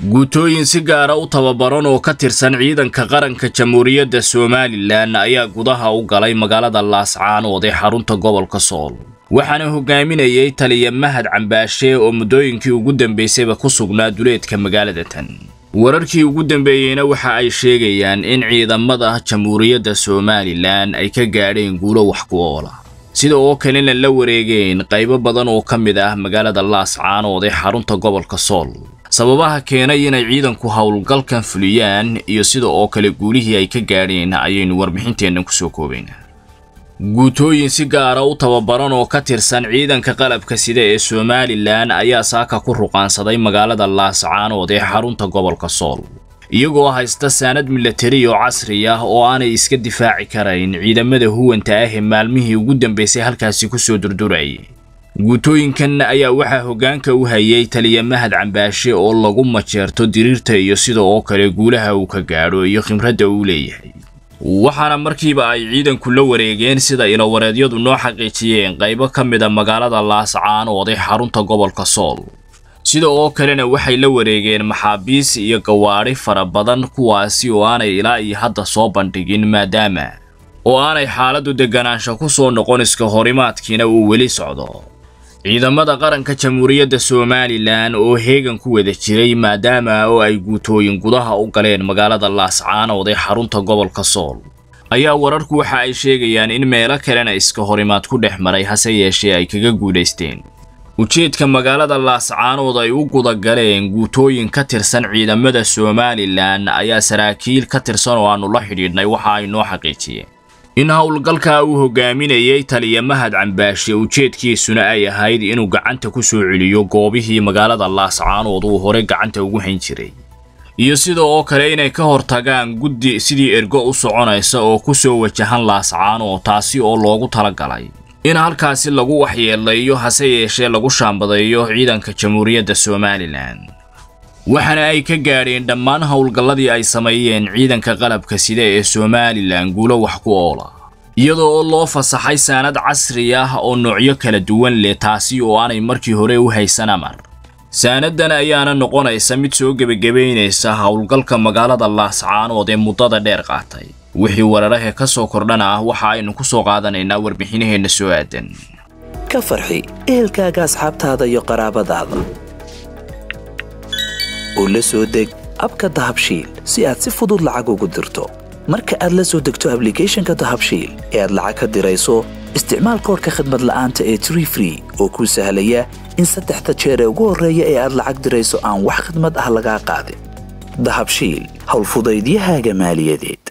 guutooyin si gaara u tababaran oo ka tirsan ciidanka qaranka jamhuuriyadda somalilan ayaa gudaha u galay magaalada laascaanood ee xarunta gobolka sool. Waxaana hogaaminayay taliya mahad cambaashe oo muddooyinkii ugu dambaysayba ku sugnaa duleedka magaalada tan. Wararkii ugu dambeeyeyna waxa ay sheegayaan in ciidamada jamhuuriyadda somalilan ay ka gaadheen guulo wax ku oola sida oo kalena la wareegeen qaybo badan oo ka mid ah magaalada laascaanood ee xarunta gobolka sool. Sababaha keenay inay ciidanku howlgalkan fuliyaan iyo sida oo kale guulihii ay ka gaadheen ayaynu warbixinteennan ku soo koobaynaa guutooyin si gaara u tababaran oo ka tirsan ciidanka qalabka sida ee somalilan ayaa saaka ku ruqaansaday magaalada laascaanood ee xarunta gobolka sool iyagoo haysta saanad milatari oo casri ah oo aanay iska difaaci karayn ciidamada huwanta ah ee maalmihii ugu dambaysay halkaasi ku soo durdurayay guutooyinkan ayaa waxaa hoggaanka u hayay taliya mahad cambaashe oo lagu majeerto diriirta iyo sida oo kale guulaha uu ka gaadho iyo khimradda uu leeyahay. Waxaana markiiba ay ciidanku la wareegeen sida ilowareedyadu noo xaqiijiyeen qaybo ka mid a magaalada laascaanood ee xarunta gobolka sool sida oo kalena waxay la wareegeen maxaabiis iyo gawaadhi fara badan kuwaasi oo aanay ilaa iyo hadda soo bandhigin maadaama oo aanay xaaladdu deganaansho ku soo noqon iska horimaadkiina uu weli socdo. Ciidamada qaranka jamhuuriyadda somalilan oo heegan ku wada jiray maadaama oo ay guutooyin gudaha u galeen magaalada laascaanood ee xarunta gobolka sool ayaa wararku waxa ay sheegayaan in meelo kalena iska horimaad ku dhex maray hase yeeshee ay kaga guulaysteen ujeedka magaalada laascaanood ay u gudagaleen guutooyin ka tirsan ciidamada somalilan ayaa saraakiil ka tirsan oo aannu la xidhiidhnay waxa ay noo xaqiijiyeen. In howlgalkaa uu hogaaminayay taliya mahad cambaashe ujeedkiisuna ay ahayd inuu gacanta ku soo celiyo goobihii magaalada laascaanood uu hore gacanta ugu hayn jiray. Iyo sida oo kale inay ka hortagaan guddi sidii ergo u soconaysa oo ku soo wajahan laascaanood taasi oo loogu talagalay in halkaasi lagu waxyeelayo hase yeeshee lagu shaambadeeyo ciidanka jamhuuriyadda somalilan. Waxaana ay ka gaadheen dhammaan howlgalladii ay sameeyeen ciidanka qalabka sida ee somalilan guulo wax ku oola. Iyadoo oo loo fasaxay saanad casri ah oo noocyo kala duwan leh taasi oo aanay markii hore u haysan amar. Saanadan ayaana noqonaysa mid soo gebagabaynaysa howlgalka magaalada laascaanood ee muddada dheer qaatay wixii wararahe ka soo kordhana ah waxa aynu ku soo qaadanaynaa warbixinaheenna soo aadan. Ka farxi ehelkaaga asxaabtaada iyo qaraabadaada. Oo la soo deg abka dahabshiil si aad si fudud lacag ugu dirto. Marka aad la soo degto ablicathonka dahabshiil ee aad lacag ka dirayso isticmaal koorka khadmad la'aanta ee tree free oo kuu sahlaya in saddexda jeer ee ugu horreeya ee aad lacag dirayso aan wax khadmad ah lagaa qaadin. Dahabshiil howlfudaydiyahaaga maaliyadeed